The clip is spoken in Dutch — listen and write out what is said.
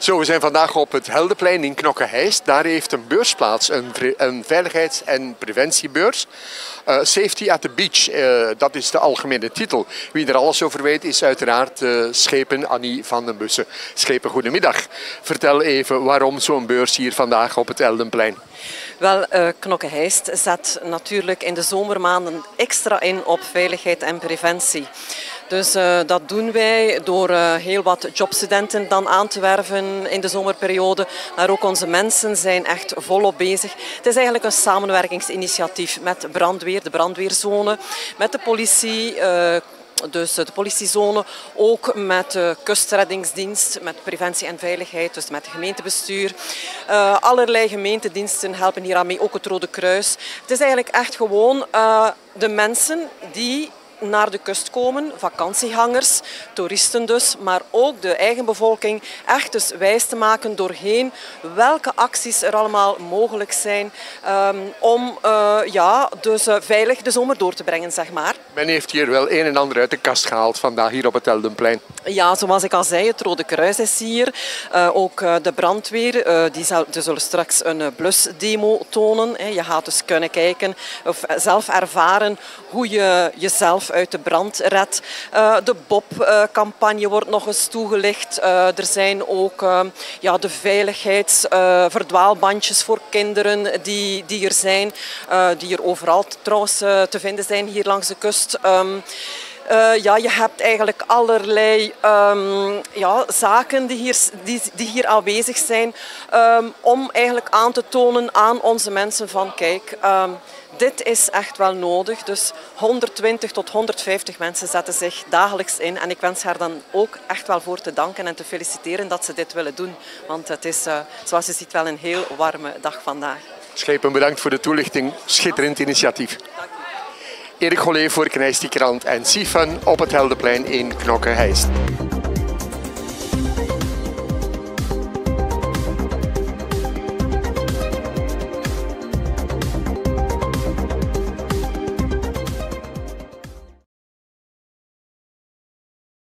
Zo, we zijn vandaag op het Heldenplein in Knokke-Heist. Daar heeft een beurs plaats, een, een veiligheids- en preventiebeurs. Uh, Safety at the Beach, uh, dat is de algemene titel. Wie er alles over weet is uiteraard uh, Schepen Annie van den Bussen. Schepen, goedemiddag. Vertel even waarom zo'n beurs hier vandaag op het Heldenplein. Wel, uh, Knokke-Heist zet natuurlijk in de zomermaanden extra in op veiligheid en preventie. Dus uh, dat doen wij door uh, heel wat jobstudenten dan aan te werven in de zomerperiode. Maar ook onze mensen zijn echt volop bezig. Het is eigenlijk een samenwerkingsinitiatief met brandweer, de brandweerzone, met de politie. Uh, dus de politiezone, ook met de kustreddingsdienst, met preventie en veiligheid, dus met het gemeentebestuur. Uh, allerlei gemeentediensten helpen hier aan mee, ook het Rode Kruis. Het is eigenlijk echt gewoon de mensen die naar de kust komen, vakantiegangers, toeristen dus, maar ook de eigen bevolking echt dus wijs te maken doorheen welke acties er allemaal mogelijk zijn um, om uh, ja, dus, uh, veilig de zomer door te brengen, zeg maar. Men heeft hier wel een en ander uit de kast gehaald vandaag hier op het Eldenplein. Ja, zoals ik al zei, het Rode Kruis is hier. Uh, ook de brandweer, die, zal, die zullen straks een blusdemo tonen. Je gaat dus kunnen kijken of zelf ervaren hoe je jezelf uit de brand redt. Uh, de Bob-campagne wordt nog eens toegelicht. Uh, er zijn ook uh, ja, de veiligheidsverdwaalbandjes voor kinderen die, die er zijn. die er overal trouwens te vinden zijn hier langs de kust. Uh, ja, je hebt eigenlijk allerlei um, ja, zaken die hier, die, hier aanwezig zijn um, om eigenlijk aan te tonen aan onze mensen van kijk, um, dit is echt wel nodig. Dus 120 tot 150 mensen zetten zich dagelijks in. En ik wens haar dan ook echt wel voor te danken en te feliciteren dat ze dit willen doen. Want het is, uh, zoals je ziet, wel een heel warme dag vandaag. Schepen, bedankt voor de toelichting. Schitterend initiatief. Erik voor Knijs Krant en Sifan op het Heldenplein in Knokke-Heist.